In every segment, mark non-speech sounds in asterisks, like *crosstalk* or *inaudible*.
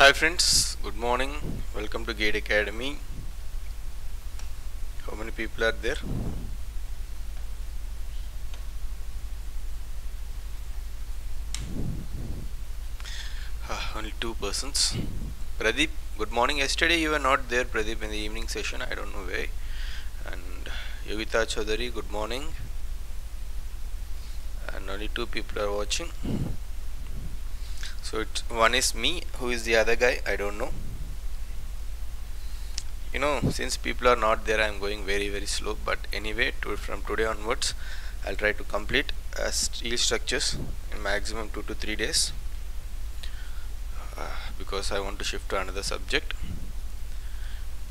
Hi friends, good morning. Welcome to Gate Academy. How many people are there? Ah, only two persons. Pradeep, good morning. Yesterday you were not there, Pradeep, in the evening session. I don't know why. And Yogita Chaudhary, good morning. And only two people are watching. So one is me. Who is the other guy? I don't know. You know, since people are not there, I am going very very slow. But anyway, to, from today onwards, I'll try to complete uh, steel structures in maximum two to three days. Uh, because I want to shift to another subject.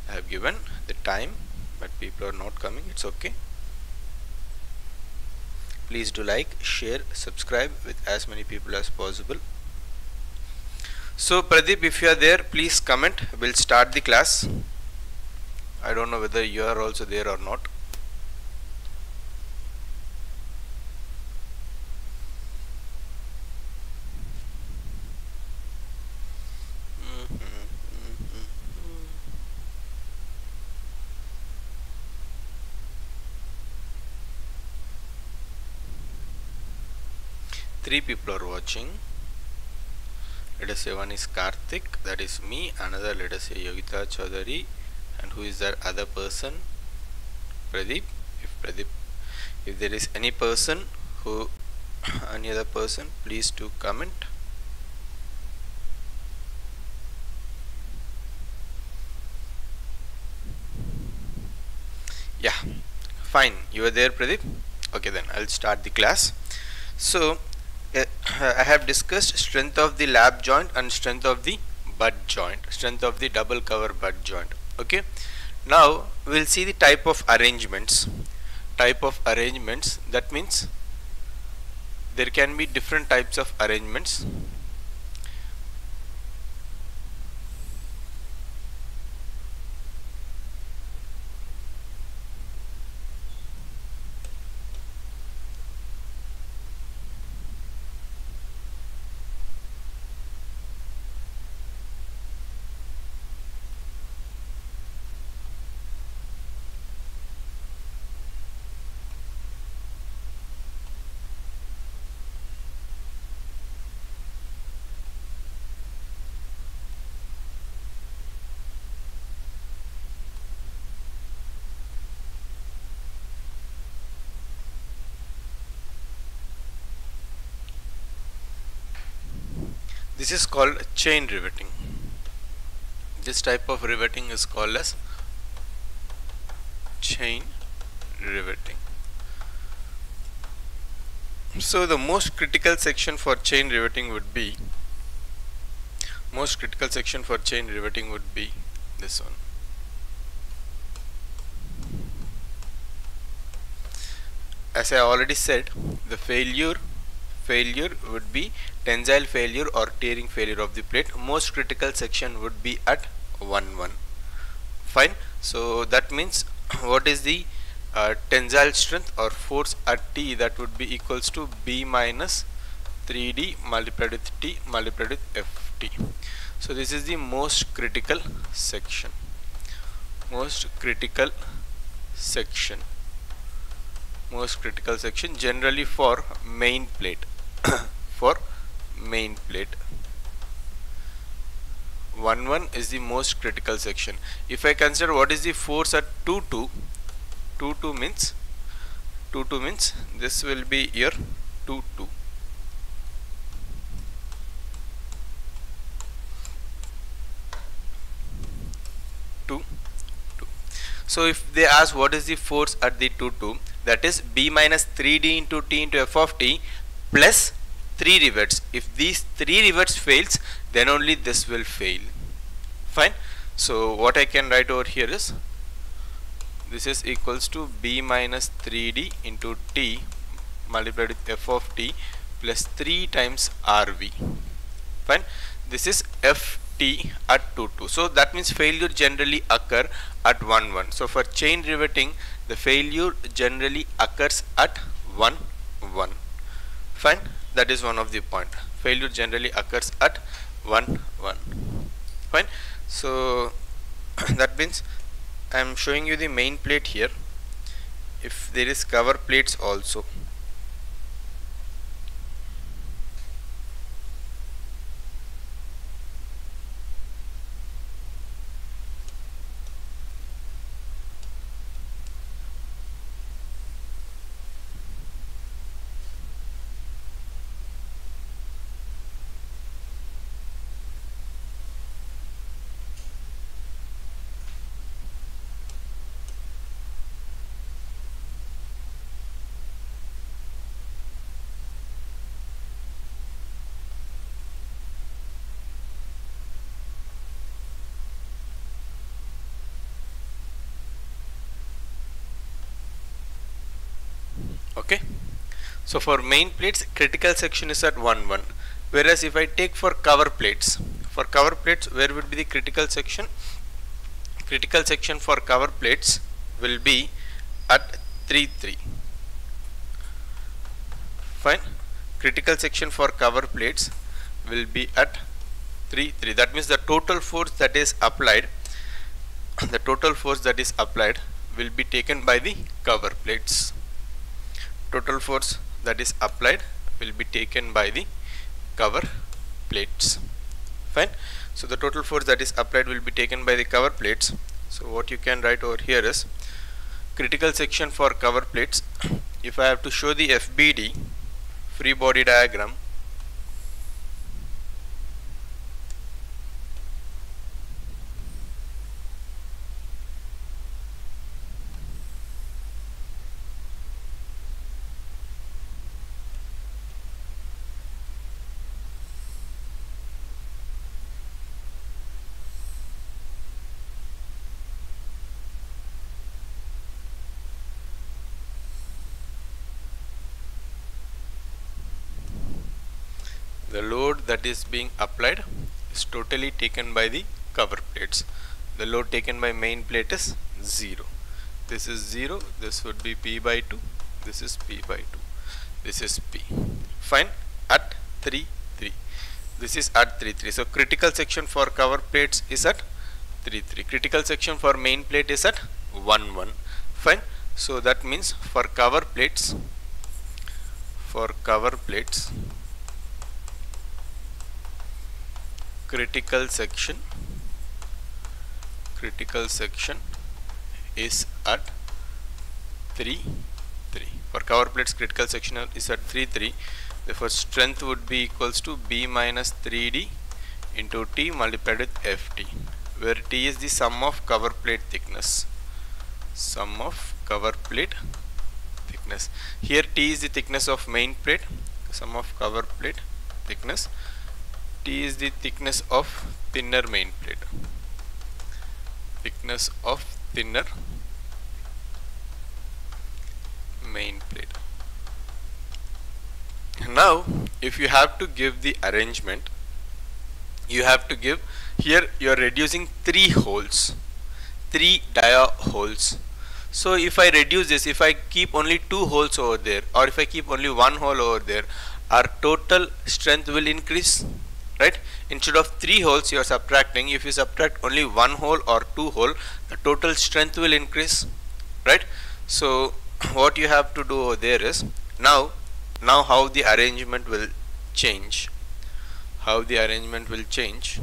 I have given the time, but people are not coming. It's okay. Please do like, share, subscribe with as many people as possible. So Pradeep, if you are there, please comment. We'll start the class. I don't know whether you are also there or not. Three people are watching let us say one is Karthik that is me another let us say Yogita Chaudhary and who is that other person? Pradeep if Pradeep if there is any person who *coughs* any other person please do comment. Yeah fine. You are there Pradeep? Okay then I'll start the class. So uh, I have discussed strength of the lap joint and strength of the butt joint strength of the double cover butt joint okay? Now we'll see the type of arrangements. Type of arrangements that means there can be different types of arrangements this is called chain riveting. This type of riveting is called as chain riveting. So the most critical section for chain riveting would be most critical section for chain riveting would be this one. As I already said the failure failure would be tensile failure or tearing failure of the plate. Most critical section would be at 1 1 fine. So that means *clears throat* what is the uh, tensile strength or force at T that would be equals to B minus 3D multiplied with T multiplied with FT so this is the most critical section. Most critical section. Most critical section generally for main plate *coughs* for main plate. 1 1 is the most critical section. If I consider what is the force at 2 2 2 2 means 2 2 means this will be your 2 2 2 2 so if they ask what is the force at the 2 2 that is b minus 3d into t into f of t plus 3 rivets if these 3 rivets fails then only this will fail. Fine. So what I can write over here is this is equals to b minus 3d into t multiplied with f of t plus 3 times rv fine. This is ft at 2 2 so that means failure generally occur at 1 1 so for chain riveting the failure generally occurs at 1 1 fine. That is one of the point. Failure generally occurs at 1 1 fine. So *clears throat* that means I am showing you the main plate here. If there is cover plates also okay so for main plates critical section is at 1 1 whereas if I take for cover plates for cover plates where would be the critical section? Critical section for cover plates will be at 3 3 fine. Critical section for cover plates will be at 3 3 that means the total force that is applied *coughs* the total force that is applied will be taken by the cover plates. Total force that is applied will be taken by the cover plates. Fine. So the total force that is applied will be taken by the cover plates. So what you can write over here is critical section for cover plates. *coughs* If I have to show the FBD free body diagram the load that is being applied is totally taken by the cover plates. The load taken by main plate is 0 this is 0 this would be p by 2 this is p by 2 this is p. Fine at 3 3 this is at 3 3 so critical section for cover plates is at 3 3 critical section for main plate is at 1 1 fine so that means for cover plates for cover plates critical section critical section is at 3 3 for cover plates critical section is at 3 3 therefore strength would be equals to b minus 3d into t multiplied with ft where t is the sum of cover plate thickness. Sum of cover plate thickness. Here t is the thickness of main plate sum of cover plate thickness T is the thickness of thinner main plate. Thickness of thinner main plate. Now if you have to give the arrangement you have to give here you are reducing three holes three dia holes. So if I reduce this if I keep only two holes over there or if I keep only one hole over there our total strength will increase right? Instead of three holes you are subtracting. If you subtract only one hole or two hole the total strength will increase right? So *clears throat* what you have to do there is now now how the arrangement will change. How the arrangement will change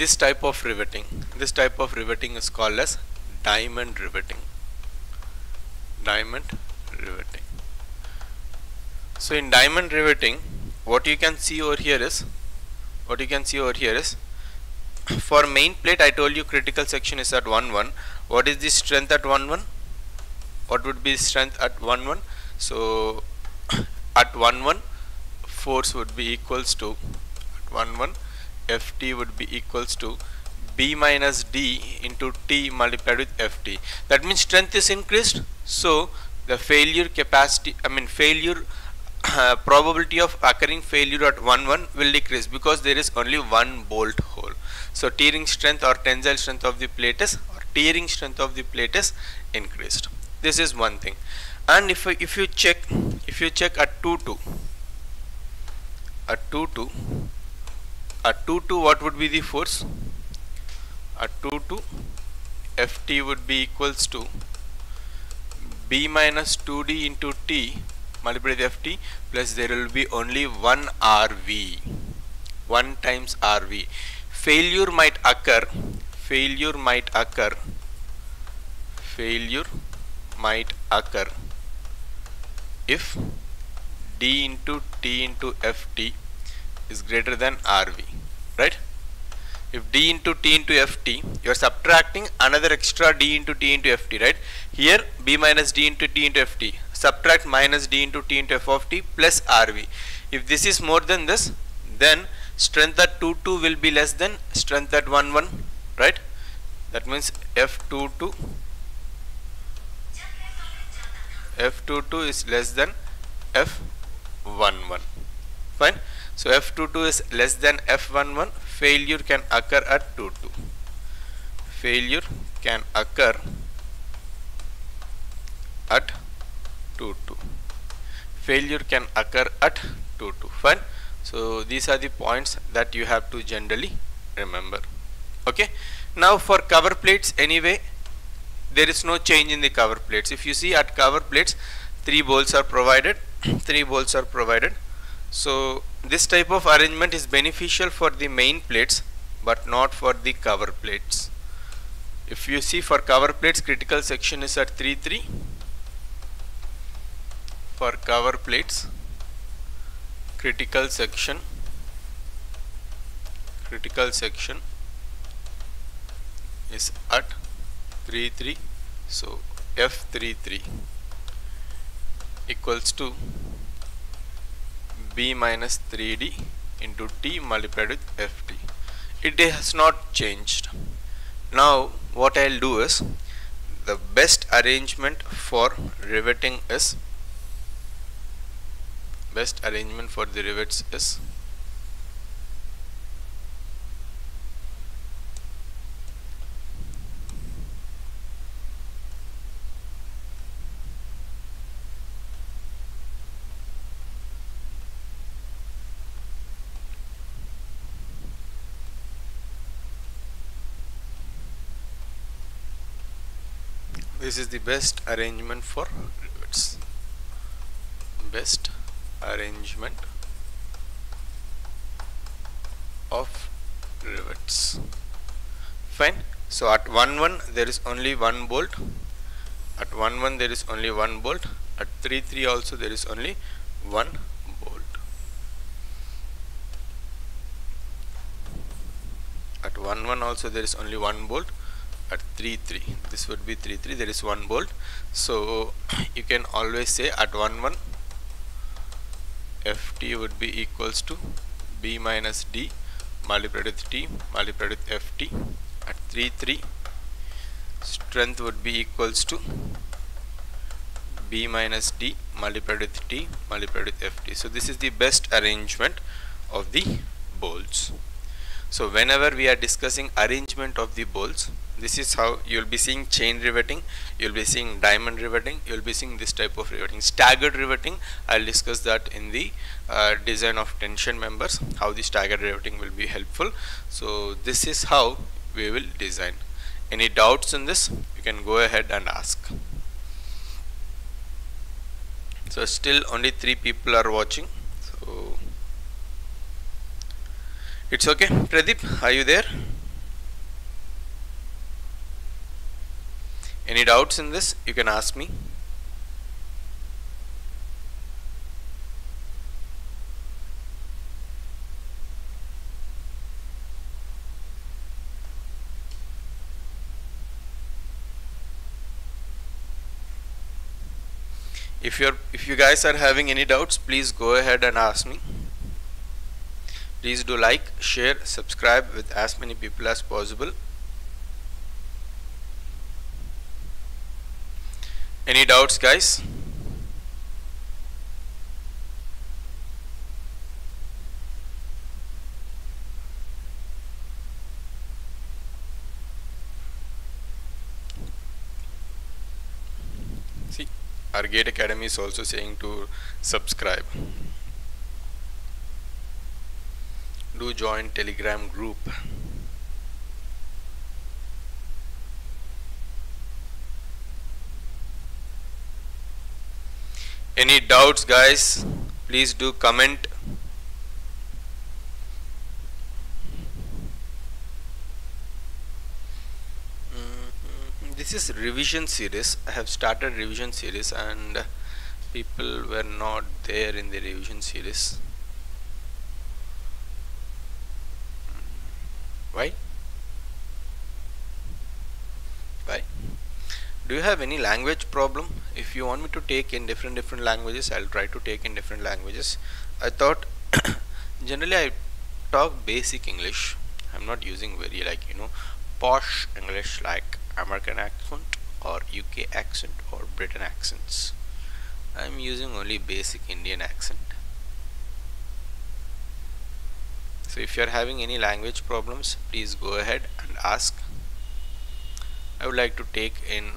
this type of riveting this type of riveting is called as diamond riveting. Diamond riveting. So in diamond riveting what you can see over here is what you can see over here is *coughs* for main plate I told you critical section is at 1 1 what is the strength at 1 1 what would be strength at 1 1 so *coughs* at 1 1 force would be equals to at 1 1 ft would be equals to b minus d into t multiplied with ft that means strength is increased. So the failure capacity I mean failure uh, *coughs* probability of occurring failure at 1 1 will decrease because there is only one bolt hole. So tearing strength or tensile strength of the plate is or tearing strength of the plate is increased. This is one thing. And if if you check if you check at 2 2 at 2 2 at 2 2 what would be the force? At 2 2 ft would be equals to b minus 2d into t multiplied with ft plus there will be only 1 rv 1 times rv failure might occur. Failure might occur. Failure might occur. If d into t into ft is greater than rv right? If d into t into ft you are subtracting another extra d into t into ft right? Here b minus d into t into ft subtract minus d into t into f of t plus rv if this is more than this then strength at 2 2 will be less than strength at 1 1 right? That means f22 f22 is less than f11 fine so f22 is less than f11 failure can occur at 22 failure can occur at 22 failure can occur at 22 fine. So these are the points that you have to generally remember. Okay? Now for cover plates anyway there is no change in the cover plates. If you see at cover plates three bolts are provided *clears throat* three bolts are provided so this type of arrangement is beneficial for the main plates but not for the cover plates. If you see for cover plates critical section is at 3 3 for cover plates critical section critical section is at 3 3 so f33 equals to b minus 3d into t multiplied with ft it has not changed. Now what I'll do is the best arrangement for riveting is best arrangement for the rivets is this is the best arrangement for rivets. Best arrangement of rivets. Fine. So at 1 1 there is only one bolt. At 1 1 there is only one bolt. At 3 3 also there is only one bolt. At 1 1 also there is only one bolt at 3 3 this would be 3 3 there is one bolt. So *clears throat* you can always say at 1 1 ft would be equals to b minus d multiplied with t multiplied with ft at 3 3 strength would be equals to b minus d multiplied with t multiplied with ft so this is the best arrangement of the bolts. So whenever we are discussing arrangement of the bolts this is how you'll be seeing chain riveting you'll be seeing diamond riveting you'll be seeing this type of riveting. Staggered riveting I'll discuss that in the uh, design of tension members how the staggered riveting will be helpful. So this is how we will design. Any doubts in this? You can go ahead and ask. So still only three people are watching so. It's okay. Pradeep are you there Any doubts in this? You can ask me. if you're if you guys are having any doubts please go ahead and ask me please do like share subscribe with as many people as possible any doubts guys? See our gate academy is also saying to subscribe. Do join telegram group any doubts guys please do comment. Mhm. this is revision series. I have started revision series and people were not there in the revision series. Why do you have any language problem? If you want me to take in different different languages I'll try to take in different languages. I thought *coughs* generally I talk basic English. I'm not using very like you know posh English like American accent or UK accent or Britain accents. I'm using only basic Indian accent. So if you are having any language problems please go ahead and ask. I would like to take in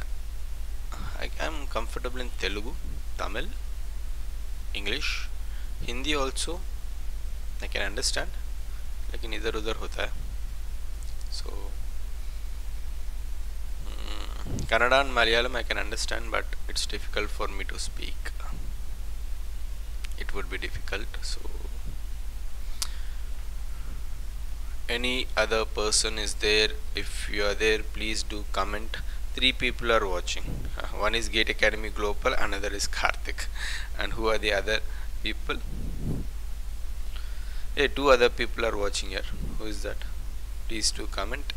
I am comfortable in Telugu Tamil English Hindi also I can understand लेकिन इधर उधर होता है so mm, Kannada and Malayalam I can understand but it's difficult for me to speak it would be difficult so any other person is there if you are there please do comment three people are watching. Uh, one is gate academy global another is karthik. And who are the other people? Hey two other people are watching here. Who is that? Please do comment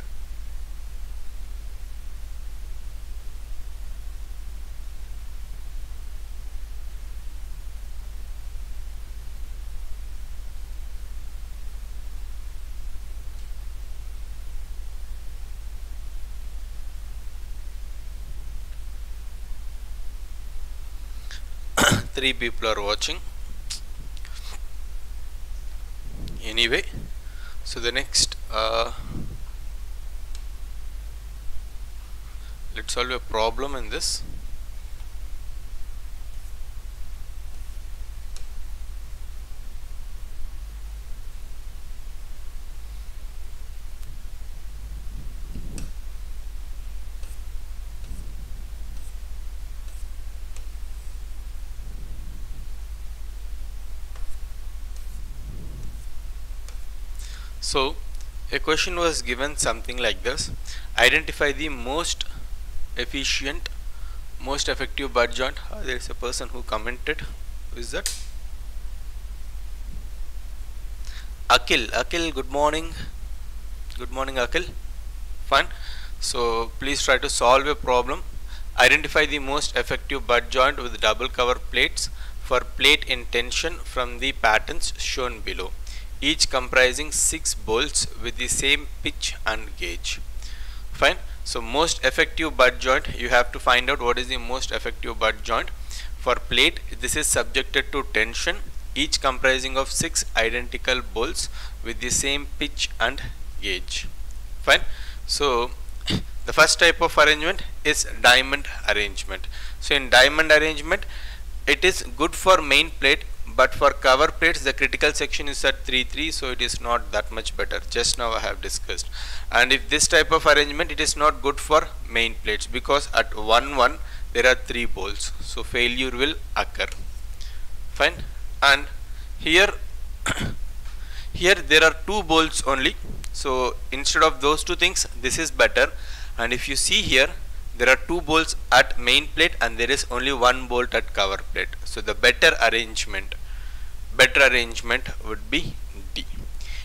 three people are watching. Anyway so the next uh, let's solve a problem in this so a question was given something like this. Identify the most efficient most effective butt joint. Uh, there is a person who commented. Who is that? Akil Akil good morning. Good morning Akil fine. So please try to solve a problem. Identify the most effective butt joint with double cover plates for plate in tension from the patterns shown below each comprising 6 bolts with the same pitch and gauge. Fine. So most effective butt joint you have to find out what is the most effective butt joint. For plate this is subjected to tension each comprising of 6 identical bolts with the same pitch and gauge. Fine. So *coughs* the first type of arrangement is diamond arrangement. So in diamond arrangement it is good for main plate but for cover plates the critical section is at 3 3 so it is not that much better. Just now I have discussed. And if this type of arrangement it is not good for main plates because at 1 1 there are 3 bolts. So failure will occur. Fine. And here *coughs* here there are two bolts only. So instead of those two things this is better. And if you see here there are two bolts at main plate and there is only one bolt at cover plate. So the better arrangement better arrangement would be D.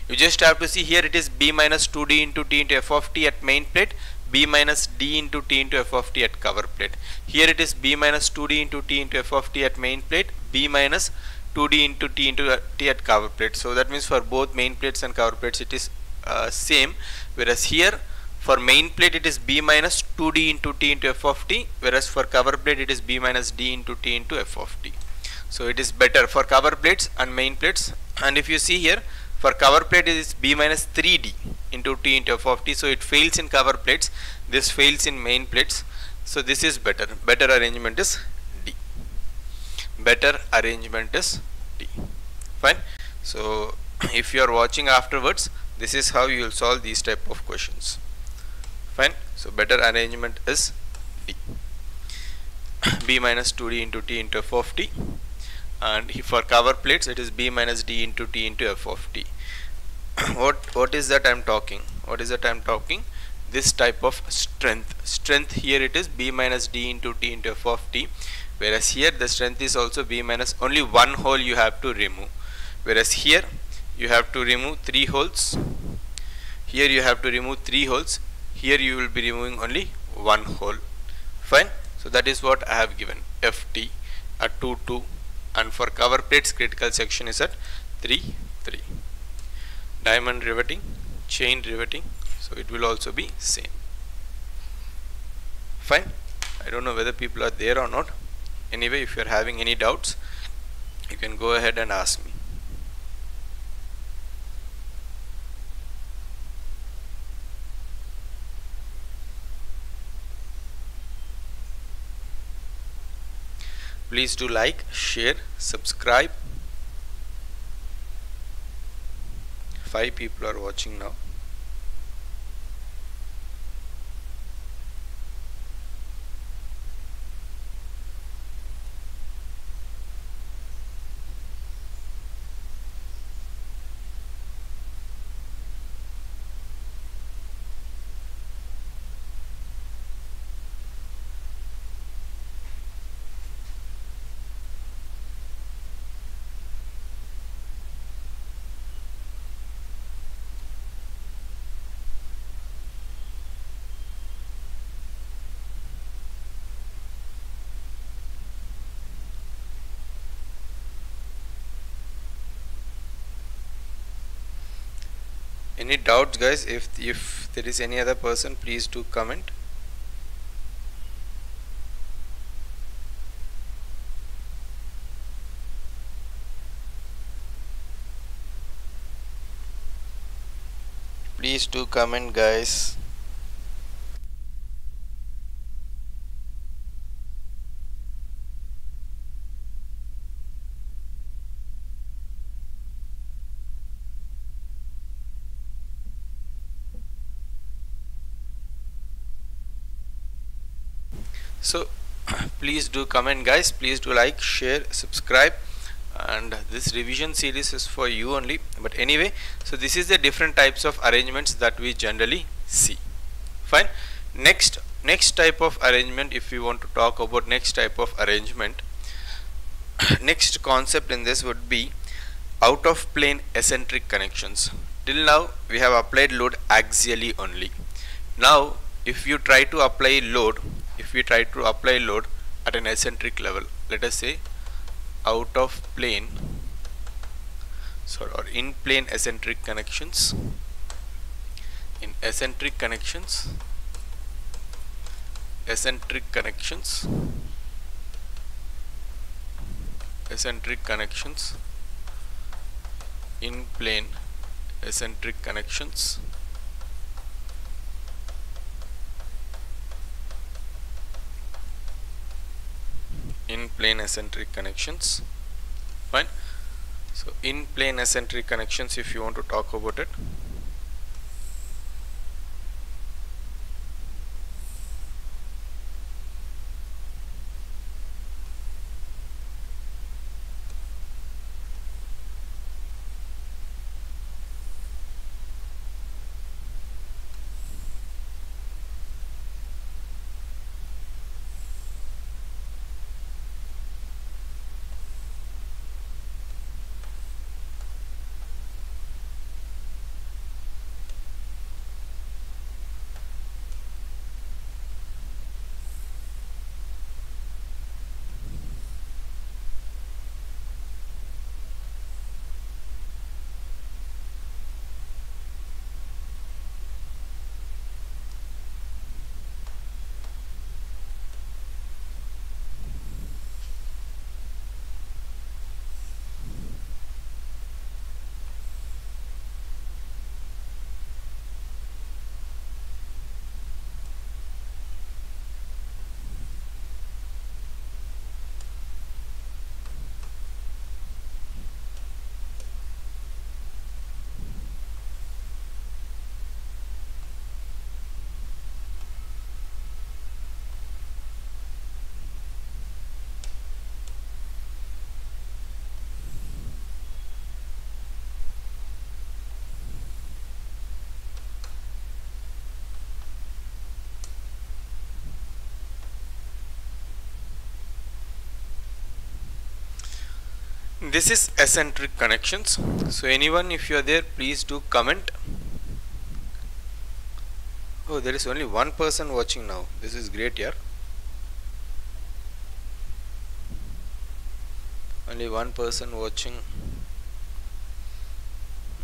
You just have to see here it is B minus 2D into T into F of T at main plate B minus D into T into F of T at cover plate. Here it is B minus 2D into T into F of T at main plate B minus 2d into t into uh, t at cover plate. So that means for both main plates and cover plates it is uh, same. Whereas here for main plate it is b minus 2d into t into f of t. Whereas for cover plate it is b minus d into t into f of t so it is better for cover plates and main plates. And if you see here for cover plate it is b minus 3d into t into f of t. So it fails in cover plates. This fails in main plates. So this is better. Better arrangement is d. Better arrangement is d. Fine? So *coughs* if you are watching afterwards this is how you will solve these type of questions. Fine? So better arrangement is d. *coughs* B minus 2d into t into f of t and for cover plates it is b minus d into t into f of t. *coughs* What what is that I'm talking? What is that I'm talking? This type of strength. Strength here it is b minus d into t into f of t. Whereas here the strength is also b minus only one hole you have to remove. Whereas here you have to remove three holes. Here you have to remove three holes. Here you will be removing only one hole. Fine? So that is what I have given ft at 2 2 and for cover plates critical section is at 3 3 diamond riveting chain riveting so it will also be same. Fine. I don't know whether people are there or not. Anyway if you are having any doubts you can go ahead and ask me please do like share subscribe. Five people are watching now any doubts guys? If if there is any other person please do comment. Please do comment guys so *clears throat* please do comment guys. Please do like share subscribe. And this revision series is for you only. But anyway so this is the different types of arrangements that we generally see. Fine. Next next type of arrangement if you want to talk about next type of arrangement *clears throat* next concept in this would be out of plane eccentric connections. Till now we have applied load axially only. Now if you try to apply load we try to apply load at an eccentric level let us say out of plane sorry or in plane eccentric connections in eccentric connections eccentric connections eccentric connections in plane eccentric connections in plane eccentric connections. Fine. So in plane eccentric connections if you want to talk about it this is eccentric connections. So anyone if you are there please do comment. Oh there is only one person watching now. This is great yeah. Only one person watching.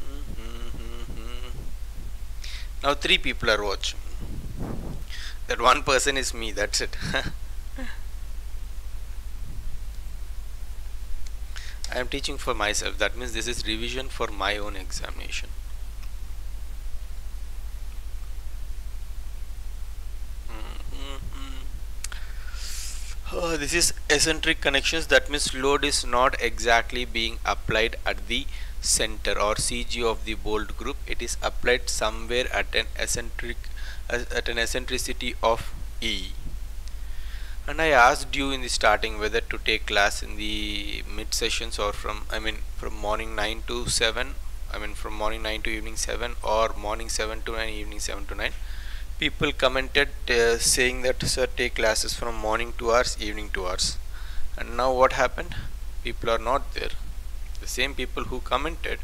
Mm-hmm. Now three people are watching. That one person is me that's it *laughs* I am teaching for myself. That means this is revision for my own examination. Mm-hmm. Oh, this is eccentric connections. That means load is not exactly being applied at the center or CG of the bolt group. It is applied somewhere at an eccentric at an eccentricity of E and I asked you in the starting whether to take class in the mid sessions or from I mean from morning 9 to 7 I mean from morning 9 to evening 7 or morning 7 to 9 evening 7 to 9 people commented uh, saying that sir take classes from morning 2 hours evening 2 hours. And now what happened? People are not there. The same people who commented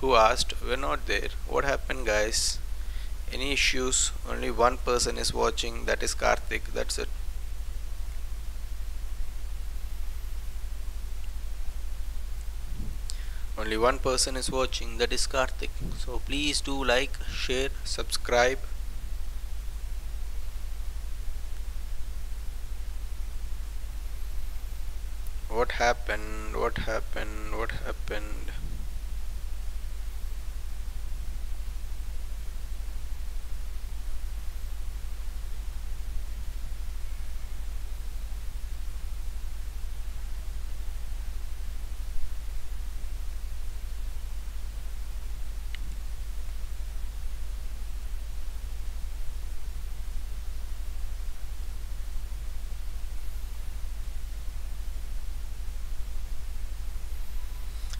who asked were not there. What happened guys? Any issues? Only one person is watching that is Karthik. That's it only one person is watching that is Karthik. So please do like share subscribe. What happened? What happened? What happened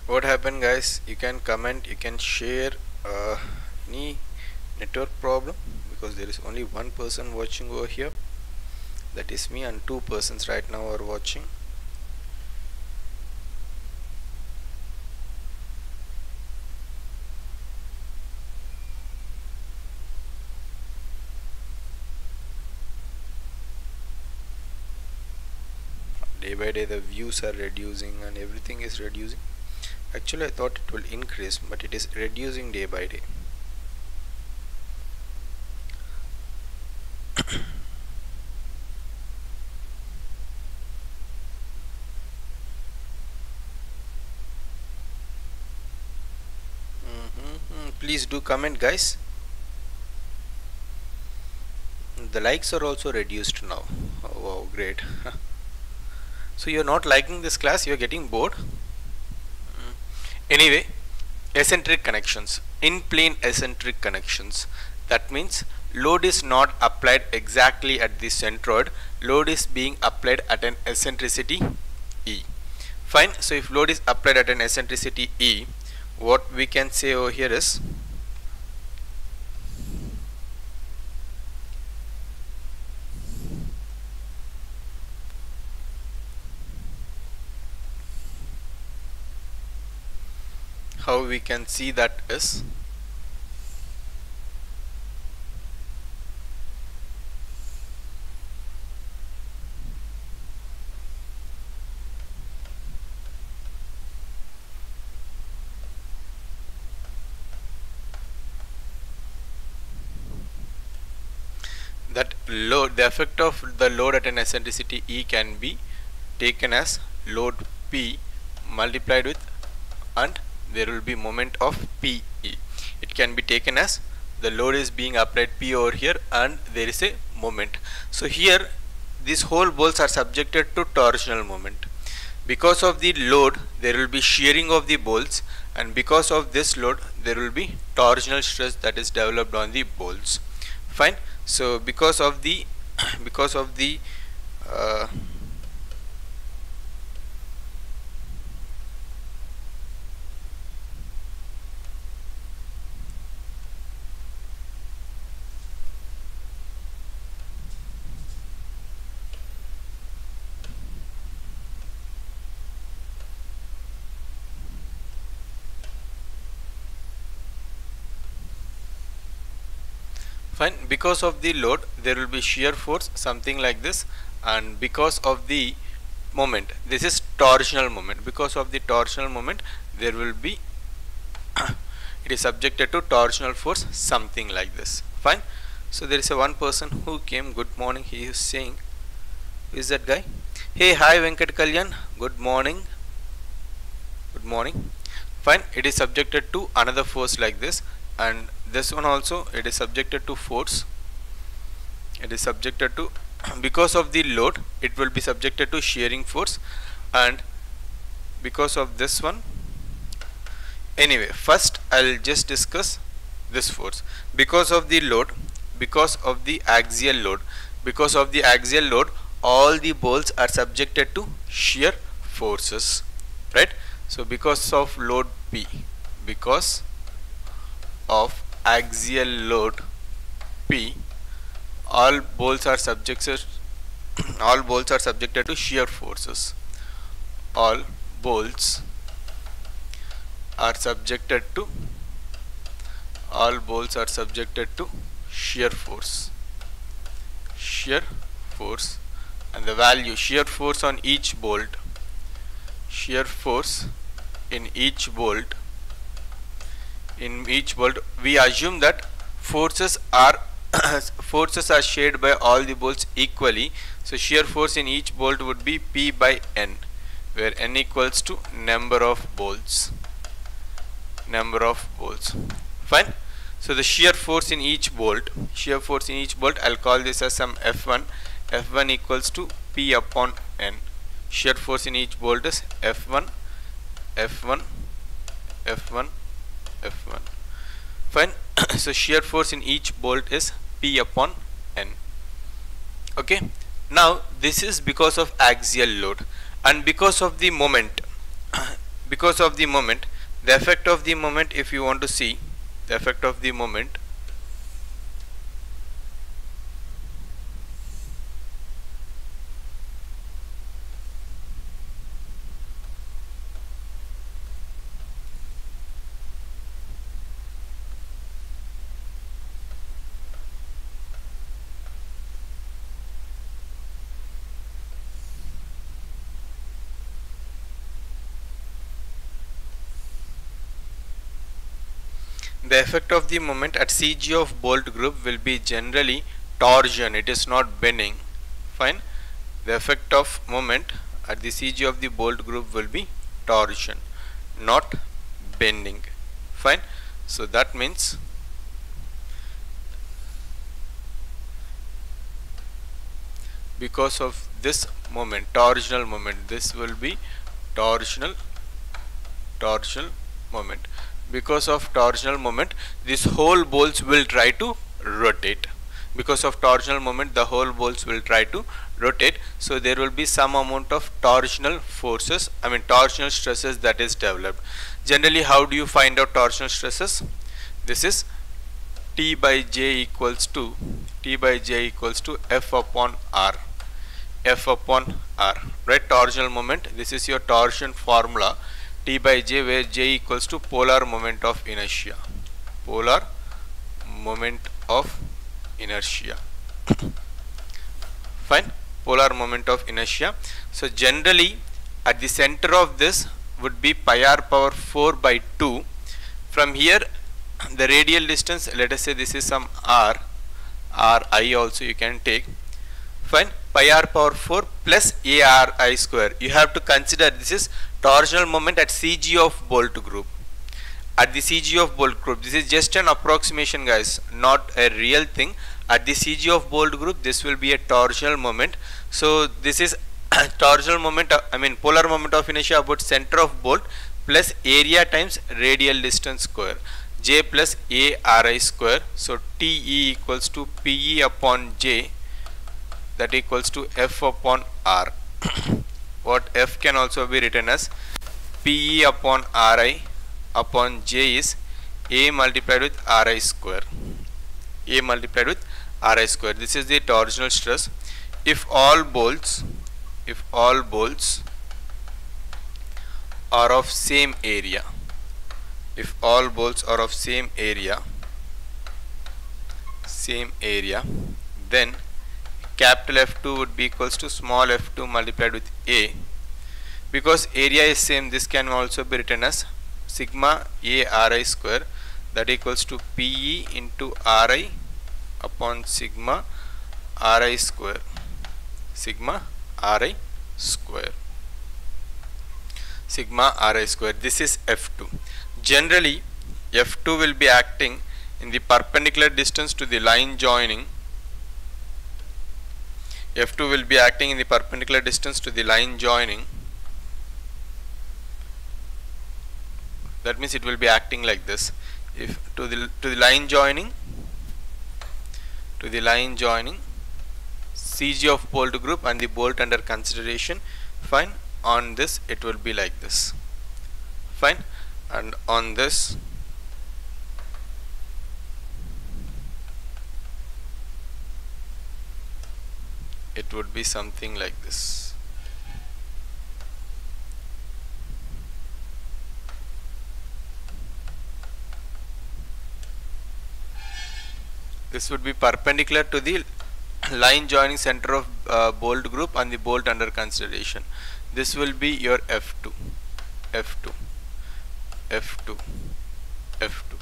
what happened guys? You can comment you can share uh, any network problem because there is only one person watching over here. That is me and two persons right now are watching. Day by day the views are reducing and everything is reducing actually I thought it will increase but it is reducing day by day. Mm-hmm. please do comment guys. The likes are also reduced now. Oh wow great. *laughs* So you're not liking this class? You're getting bored anyway eccentric connections. In plane eccentric connections that means load is not applied exactly at the centroid. Load is being applied at an eccentricity e. Fine. So if load is applied at an eccentricity e what we can say over here is how we can see that is that load the effect of the load at an eccentricity E can be taken as load P multiplied with and there will be moment of PE. It can be taken as the load is being applied P over here and there is a moment. So here these whole bolts are subjected to torsional moment. Because of the load there will be shearing of the bolts and because of this load there will be torsional stress that is developed on the bolts. Fine. So because of the *coughs* because of the uh, fine because of the load there will be shear force something like this. And because of the moment this is torsional moment. Because of the torsional moment there will be *coughs* it is subjected to torsional force something like this. Fine. So there is a one person who came good morning he is saying who is that guy? Hey hi Venkat Kalyan. Good morning. Good morning. Fine. It is subjected to another force like this. And this one also it is subjected to force. It is subjected to *clears throat* because of the load it will be subjected to shearing force. And because of this one anyway first I'll just discuss this force. Because of the load because of the axial load because of the axial load all the bolts are subjected to shear forces right? So because of load P because of axial load P all bolts are subjected *clears throat* all bolts are subjected to shear forces. All bolts are subjected to all bolts are subjected to shear force. Shear force and the value shear force on each bolt shear force in each bolt in each bolt we assume that forces are *coughs* forces are shared by all the bolts equally. So shear force in each bolt would be P by N where N equals to number of bolts number of bolts fine? So the shear force in each bolt shear force in each bolt I'll call this as some F1 F1 equals to P upon N. Shear force in each bolt is F1 F1 F1 F1 fine. *coughs* So shear force in each bolt is P upon N. Okay. Now this is because of axial load. And because of the moment *coughs* because of the moment the effect of the moment if you want to see the effect of the moment the effect of the moment at CG of bolt group will be generally torsion. It is not bending. Fine. The effect of moment at the CG of the bolt group will be torsion not bending. Fine. So that means because of this moment torsional moment this will be torsional torsional moment because of torsional moment this whole bolts will try to rotate. Because of torsional moment the whole bolts will try to rotate. So there will be some amount of torsional forces I mean torsional stresses that is developed. Generally how do you find out torsional stresses? This is T by J equals to T by J equals to F upon R. F upon R right? Torsional moment this is your torsion formula T by J where J equals to polar moment of inertia. Polar moment of inertia. Fine. Polar moment of inertia. So generally at the center of this would be pi r power 4 by 2 from here the radial distance let us say this is some r r i also you can take fine pi r power 4 plus a r i square. You have to consider this is torsional moment at CG of bolt group. At the CG of bolt group this is just an approximation guys not a real thing. At the CG of bolt group this will be a torsional moment. So this is *coughs* torsional moment uh, I mean polar moment of inertia about center of bolt plus area times radial distance square. J plus a r i square. So T e equals to P e upon j that equals to f upon r. What f can also be written as pe upon ri upon j is a multiplied with ri square. A multiplied with ri square. This is the torsional stress. If all bolts if all bolts are of same area if all bolts are of same area same area then capital F2 would be equals to small f2 multiplied with a. Because area is same this can also be written as sigma a ri square. That equals to PE into RI upon sigma RI square. Sigma RI square. Sigma RI square. This is F2 generally F2 will be acting in the perpendicular distance to the line joining F2 will be acting in the perpendicular distance to the line joining. That means it will be acting like this. If to the to the line joining to the line joining CG of bolt group and the bolt under consideration fine. On this it will be like this. Fine. And on this it would be something like this. This would be perpendicular to the line joining center of uh, bolt group and the bolt under consideration. This will be your F2 F2 F2 F2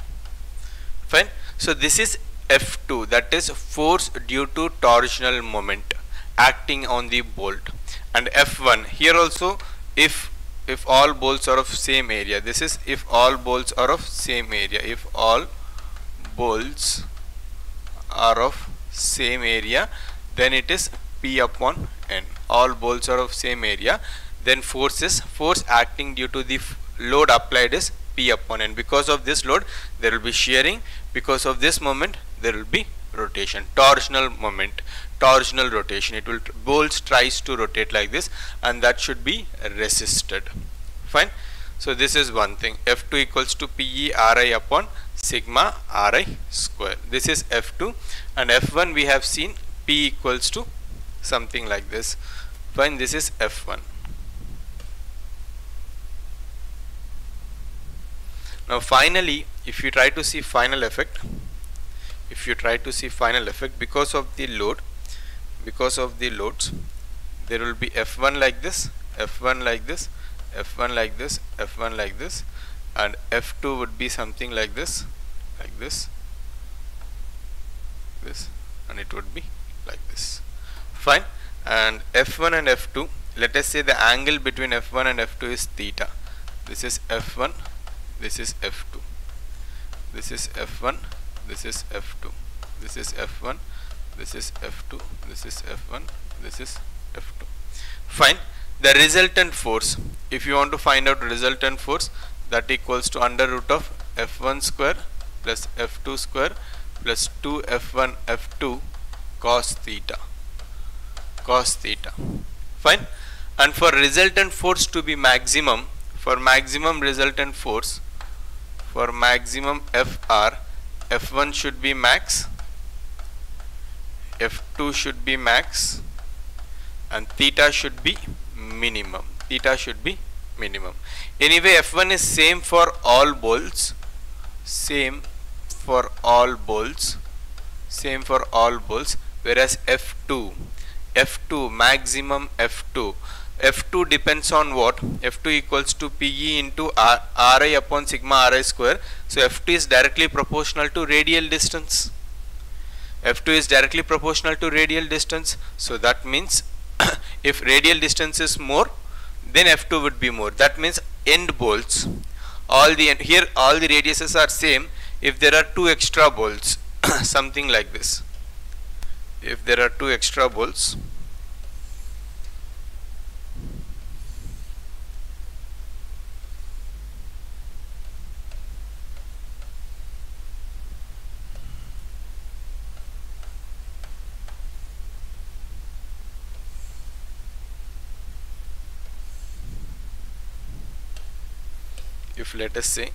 fine. So this is F2 that is force due to torsional moment acting on the bolt. And F1 here also if if all bolts are of same area this is if all bolts are of same area if all bolts are of same area then it is P upon N. All bolts are of same area then force is force acting due to the load applied is P upon N. Because of this load there will be shearing. Because of this moment there will be rotation torsional moment torsional rotation it will bolts tries to rotate like this and that should be resisted fine so this is one thing F2 equals to PE RI upon sigma Ri square. This is F2 and F1 we have seen P equals to something like this. Fine, this is F1. Now finally, if you try to see final effect, if you try to see final effect because of the load, because of the loads, there will be F1 like this, F1 like this, F1 like this, F1 like this, and F2 would be something like this like this this and it would be like this. Fine. And F1 and F2 let us say the angle between F1 and F2 is theta. This is F1 this is F2 this is F1 this is F2 this is F1 this is F2 this is F1 this is F2 fine. The resultant force if you want to find out resultant force that equals to under root of f1 square plus f2 square plus 2 f1 f2 cos theta cos theta. Fine. And for resultant force to be maximum for maximum resultant force for maximum fr f1 should be max f2 should be max and theta should be minimum. Theta should be minimum. Anyway f1 is same for all bolts same for all bolts same for all bolts whereas f2 f2 maximum f2 f2 depends on what? F2 equals to pe into R, ri upon sigma ri square. So f2 is directly proportional to radial distance f2 is directly proportional to radial distance so that means *coughs* if radial distance is more then f2 would be more. That means end bolts all the end here all the radiuses are same. If there are two extra bolts *coughs* something like this. If there are two extra bolts if let us say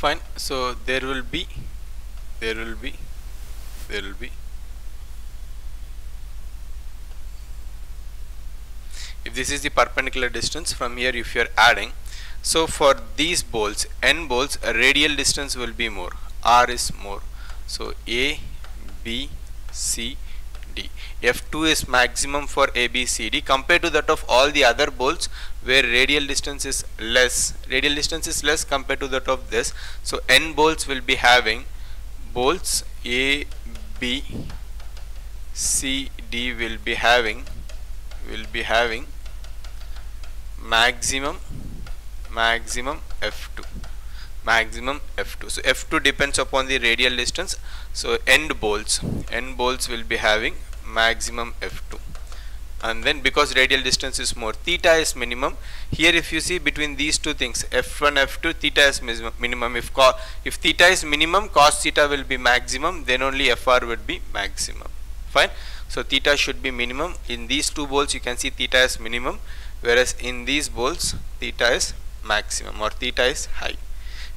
fine so there will be there will be there will be. If this is the perpendicular distance from here if you are adding so for these bolts n bolts a radial distance will be more. R is more. So a b c d. F2 is maximum for a b c d. Compared to that of all the other bolts where radial distance is less. Radial distance is less compared to that of this. So n bolts will be having bolts a b c d will be having will be having maximum maximum f2 maximum f2 so f2 depends upon the radial distance. So end bolts end bolts will be having maximum f2 and then because radial distance is more theta is minimum. Here if you see between these two things f1 f2 theta is minimum. If if theta is minimum cos theta will be maximum then only fr would be maximum. Fine? So theta should be minimum. In these two bolts you can see theta is minimum whereas in these bolts theta is maximum or theta is high.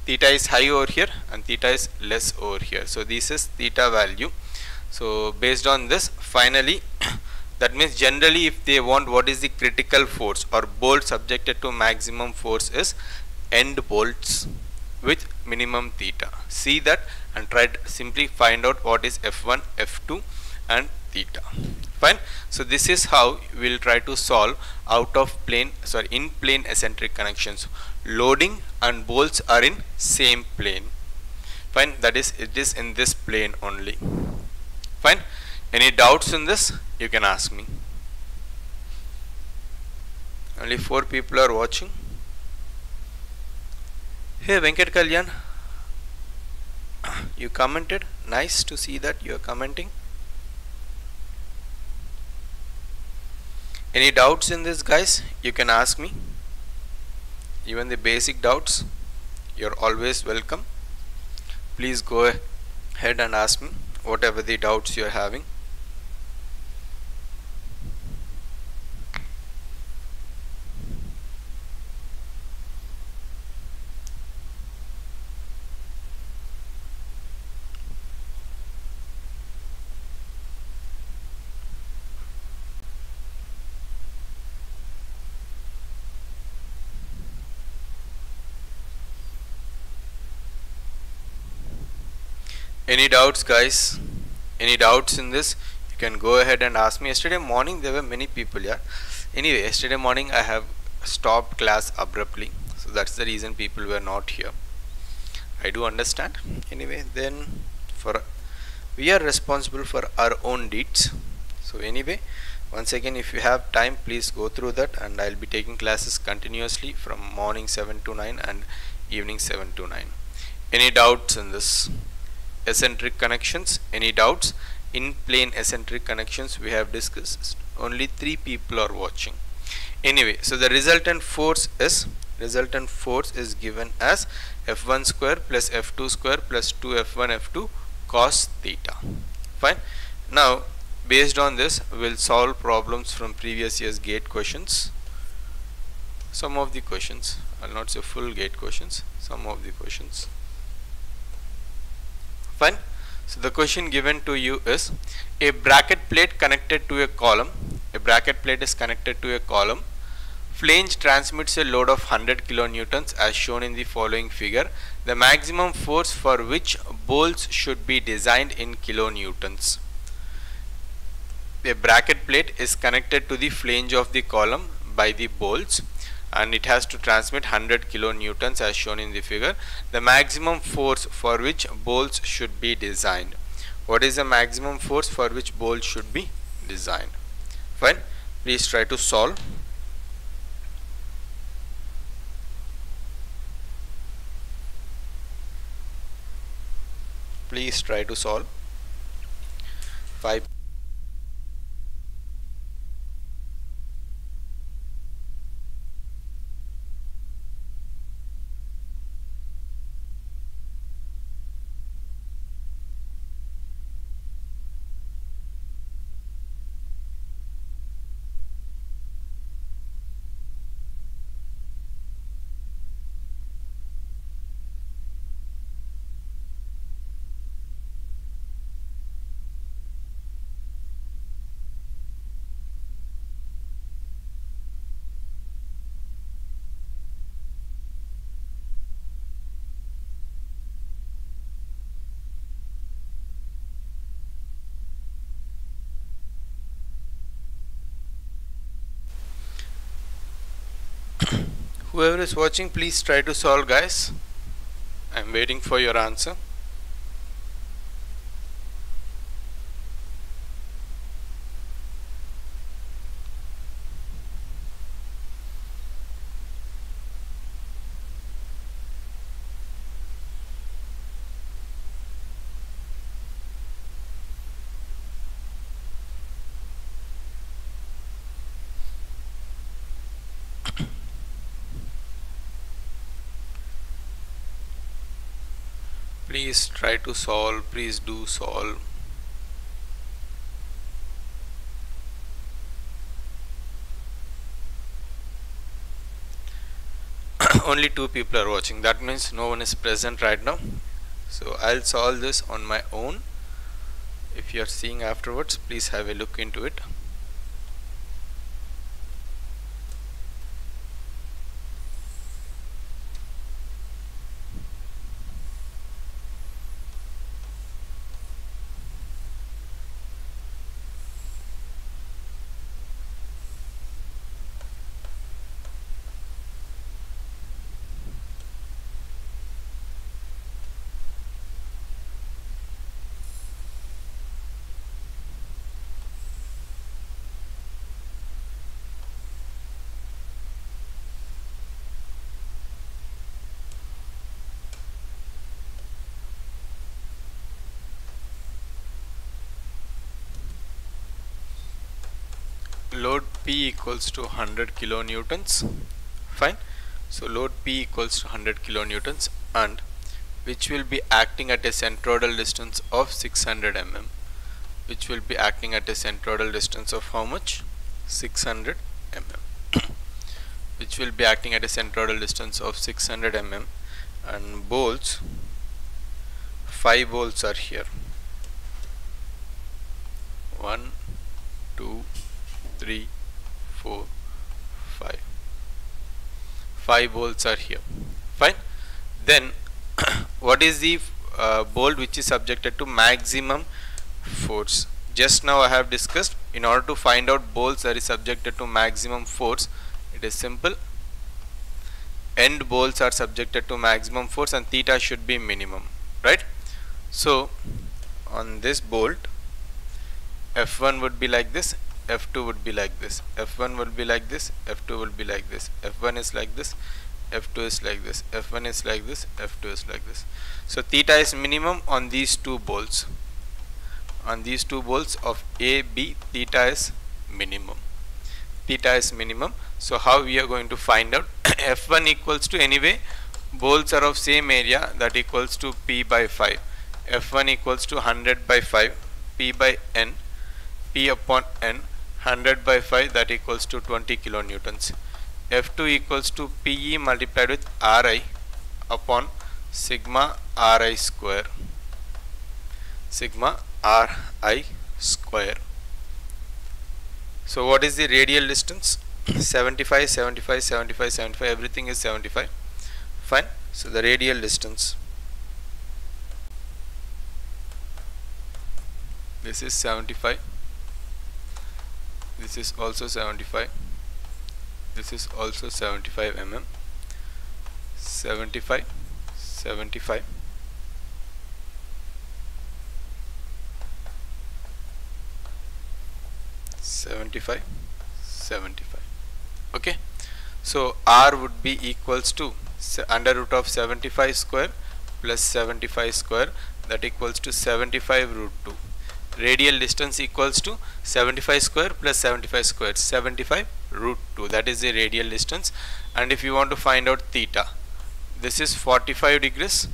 Theta is high over here and theta is less over here. So this is theta value. So based on this finally that means generally if they want what is the critical force or bolt subjected to maximum force is end bolts with minimum theta. See that and try to simply find out what is f1 f2 and theta. Fine. So this is how we'll try to solve out of plane sorry in plane eccentric connections. Loading and bolts are in same plane. Fine. That is it is in this plane only. Fine any doubts in this? You can ask me. Only four people are watching. Hey Venkat Kalyan. *coughs* You commented. Nice to see that you are commenting. Any doubts in this guys? You can ask me. Even the basic doubts you're always welcome. Please go ahead and ask me whatever the doubts you're having any doubts guys? Any doubts in this? You can go ahead and ask me. Yesterday morning there were many people yeah. Anyway yesterday morning I have stopped class abruptly. So that's the reason people were not here. I do understand. Anyway then for we are responsible for our own deeds. So anyway once again if you have time please go through that. And I'll be taking classes continuously from morning 7 to 9 and evening 7 to 9 any doubts in this eccentric connections any doubts? In plane eccentric connections we have discussed. Only three people are watching. Anyway so the resultant force is resultant force is given as f1 square plus f2 square plus 2 f1 f2 cos theta. Fine. Now based on this we'll solve problems from previous year's gate questions. Some of the questions. I'll not say full gate questions. Some of the questions fine so the question given to you is a bracket plate connected to a column a bracket plate is connected to a column flange transmits a load of 100 kilonewtons as shown in the following figure. The maximum force for which bolts should be designed in kilonewtons. A bracket plate is connected to the flange of the column by the bolts and it has to transmit 100 kilonewtons as shown in the figure. The maximum force for which bolts should be designed. What is the maximum force for which bolts should be designed? Fine. Please try to solve. Please try to solve. 5 whoever is watching please try to solve guys. I'm waiting for your answer please try to solve please do solve. *coughs* Only two people are watching. That means no one is present right now. So I'll solve this on my own. If you are seeing afterwards please have a look into it load P equals to 100 kilonewtons. Fine. So load P equals to 100 kilonewtons and which will be acting at a centroidal distance of 600 mm which will be acting at a centroidal distance of how much? 600 mm. *coughs* Which will be acting at a centroidal distance of 600 mm and bolts 5 bolts are here. 1 2 3 4 5 5 bolts are here. Fine. Then *clears throat* what is the uh, bolt which is subjected to maximum force? Just now I have discussed in order to find out bolts that is subjected to maximum force it is simple. End bolts are subjected to maximum force and theta should be minimum right? So on this bolt F1 would be like this f2 would be like this. F1 would be like this. F2 would be like this. F1 is like this. F2 is like this. F1 is like this. F2 is like this. So theta is minimum on these two bolts on these two bolts of a b theta is minimum. Theta is minimum. So how we are going to find out? *coughs* F1 equals to anyway bolts are of same area that equals to p by 5 f1 equals to 100 by 5 p by n p upon n 100 by 5 that equals to 20 kilonewtons. F2 equals to PE multiplied with RI upon sigma RI square. Sigma RI square. So what is the radial distance? *coughs* 75 75 75 75 everything is 75 fine. So the radial distance. This is 75 this is also 75 this is also 75 mm 75 75 75 75 okay. So r would be equals to under root of 75 square plus 75 square that equals to 75 root 2 radial distance equals to 75 square plus 75 square 75 root 2 that is the radial distance. And if you want to find out theta this is 45 degrees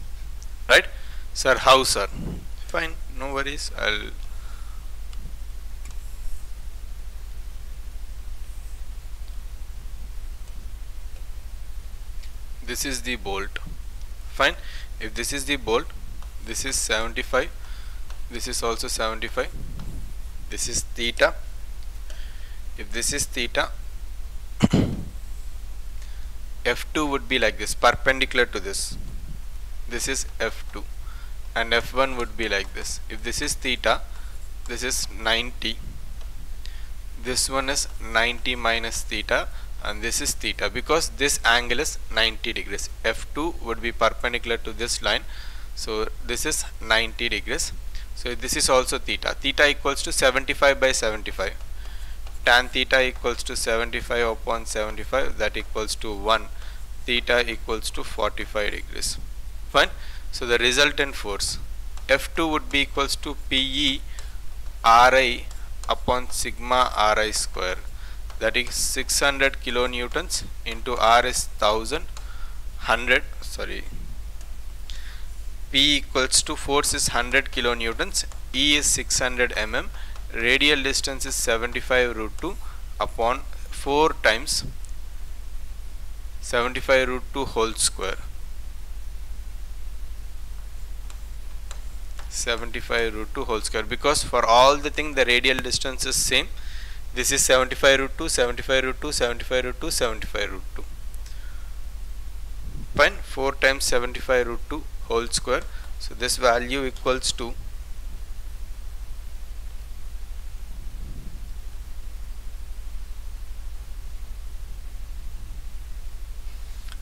right? Sir how sir? Fine no worries. I'll this is the bolt. Fine. If this is the bolt this is 75 this is also 75 this is theta. If this is theta *coughs* f2 would be like this perpendicular to this. This is f2 and f1 would be like this. If this is theta this is 90 this one is 90 minus theta and this is theta. Because this angle is 90 degrees. F2 would be perpendicular to this line. So this is 90 degrees so this is also theta. Theta equals to 75 by 75 tan theta equals to 75 upon 75 that equals to 1 theta equals to 45 degrees. Fine? So the resultant force. F2 would be equals to PE RI upon sigma RI square. That is 600 kilonewtons into R is 1000 100 sorry P equals to force is 100 kilonewtons E is 600 mm radial distance is 75 root 2 upon 4 times 75 root 2 whole square. 75 root 2 whole square. Because for all the thing the radial distance is same. This is 75 root 2 75 root 2 75 root 2 75 root 2 fine. 4 times 75 root 2 whole square so this value equals to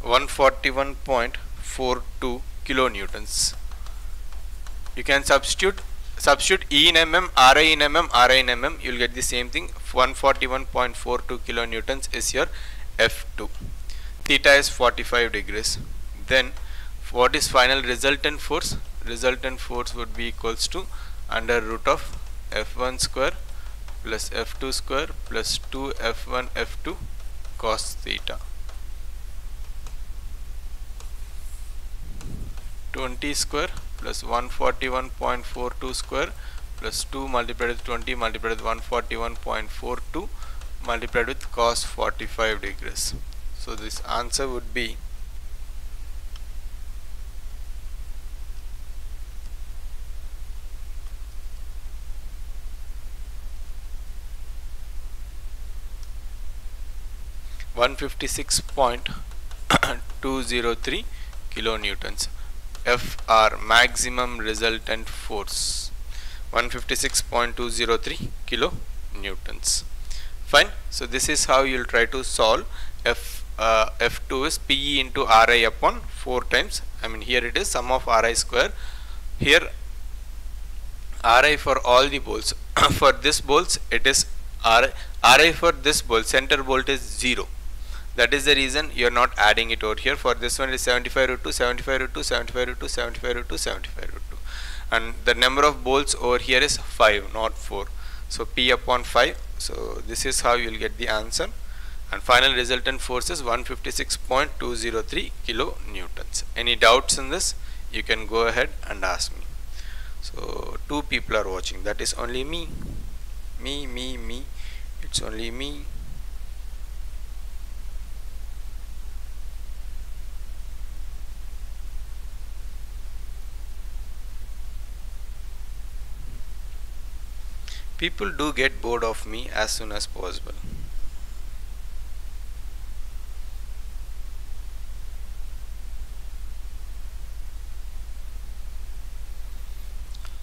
one forty one point four two kilonewtons you can substitute substitute E in mm, RI in mm, RI in mm, you will get the same thing 141.42 kilonewtons is your F2. Theta is 45 degrees. Then what is final resultant force? Resultant force would be equals to under root of F1 square plus F2 square plus 2 F1 F2 cos theta. 20 square plus 141.42 square plus 2 multiplied with 20 multiplied with 141.42 multiplied with cos 45 degrees. So this answer would be one fifty six point two zero three kilonewtons. FR maximum resultant force 156.203 kilo newtons fine. So this is how you'll try to solve F uh, F2 is PE into RI upon 4 times. I mean here it is sum of RI square. Here RI for all the bolts *coughs* for this bolts it is RI, RI for this bolt center bolt is 0 that is the reason you are not adding it over here. For this one is 75 root 2 75 root 2 75 root 2 75 root 2 75 root 2 and the number of bolts over here is 5 not 4 so p upon 5 so this is how you will get the answer. And final resultant force is 156.203 kilo newtons any doubts in this? You can go ahead and ask me. So two people are watching. That is only me. Me me me. It's only me people do get bored of me as soon as possible.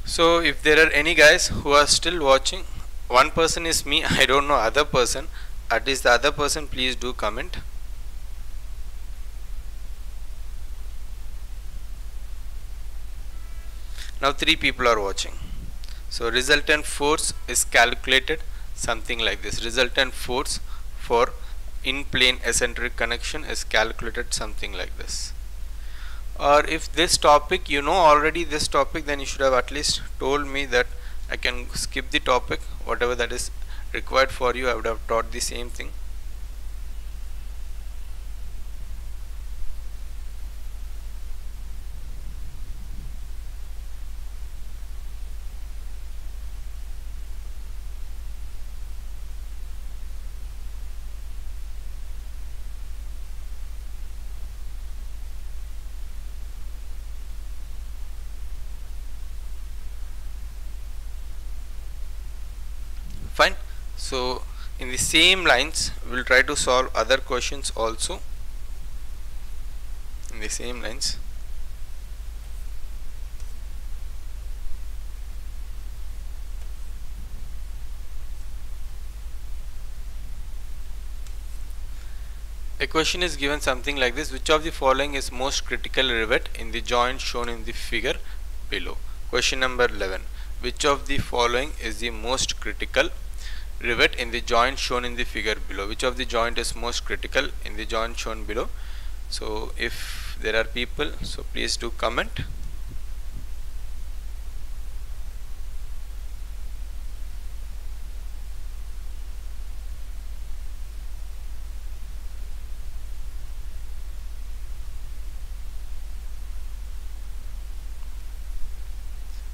So if there are any guys who are still watching, one person is me, *laughs* I don't know other person, at least the other person please do comment. Now three people are watching. So resultant force is calculated something like this. Resultant force for in plane eccentric connection is calculated something like this. Or if this topic you know already this topic then you should have at least told me that I can skip the topic whatever that is required for you I would have taught the same thing. fine so in the same lines we'll try to solve other questions also. In the same lines. A question is given something like this. Which of the following is most critical rivet in the joint shown in the figure below? Question number 11 which of the following is the most critical rivet in the joint shown in the figure below. Which of the joint is most critical in the joint shown below? So if there are people so please do comment.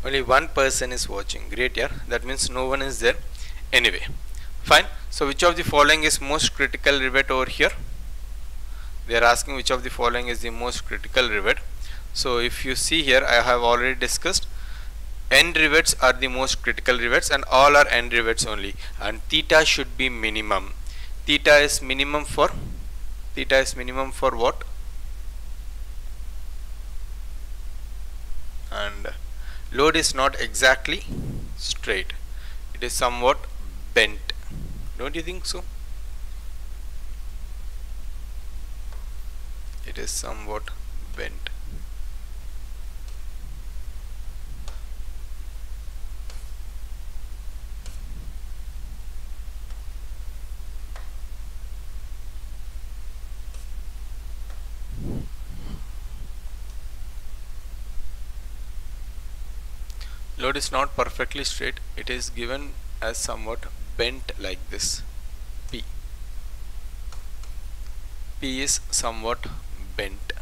Only one person is watching. Great yeah? That means no one is there anyway fine. So which of the following is most critical rivet over here? They are asking which of the following is the most critical rivet so if you see here I have already discussed. End rivets are the most critical rivets and all are end rivets only. And theta should be minimum. Theta is minimum for theta is minimum for what? And load is not exactly straight. It is somewhat bent. Don't you think so? It is somewhat bent. Load is not perfectly straight. It is given as somewhat bent like this. P. P is somewhat bent.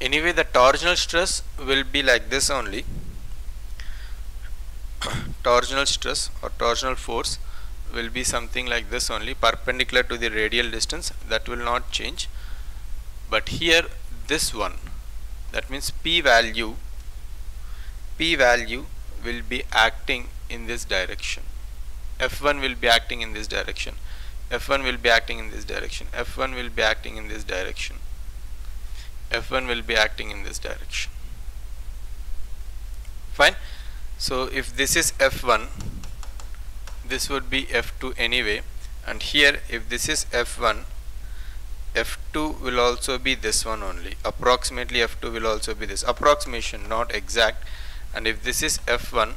Anyway the torsional stress will be like this only. *coughs* Torsional stress or torsional force will be something like this only perpendicular to the radial distance. That will not change. But here this one that means p value p value will be acting in this direction. F1 will be acting in this direction. F1 will be acting in this direction. F1 will be acting in this direction. F1 will be acting in this direction. Fine? So if this is f1 this would be f2 anyway. And here if this is f1 f2 will also be this one only. Approximately f2 will also be this. Approximation not exact and if this is f1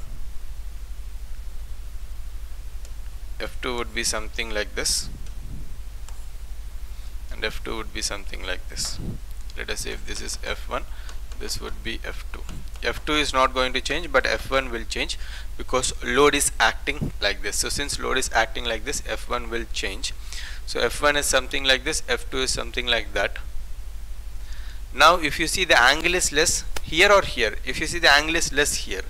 f2 would be something like this. And f2 would be something like this. Let us say if this is f1 this would be f2 f2 is not going to change but f1 will change because load is acting like this. So since load is acting like this f1 will change. So f1 is something like this f2 is something like that now if you see the angle is less here or here if you see the angle is less here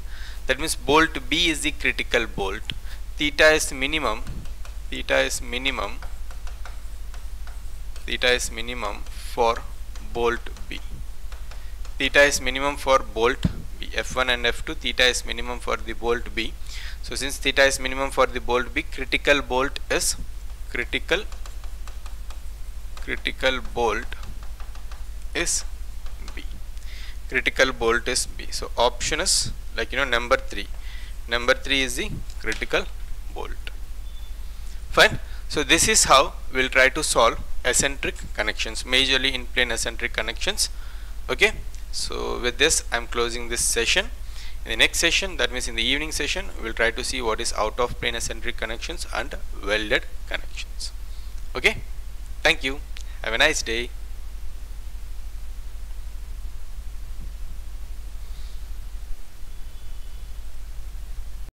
that means bolt B is the critical bolt theta is minimum theta is minimum theta is minimum for bolt B. Theta is minimum for bolt B f1 and f2 theta is minimum for the bolt B. So since theta is minimum for the bolt B critical bolt is critical critical bolt is critical bolt is B. So option is like you know number 3 number 3 is the critical bolt. Fine. So this is how we'll try to solve eccentric connections majorly in plane eccentric connections. Okay. So with this I'm closing this session. In the next session that means in the evening session we'll try to see what is out of plane eccentric connections and welded connections. Okay. Thank you. Have a nice day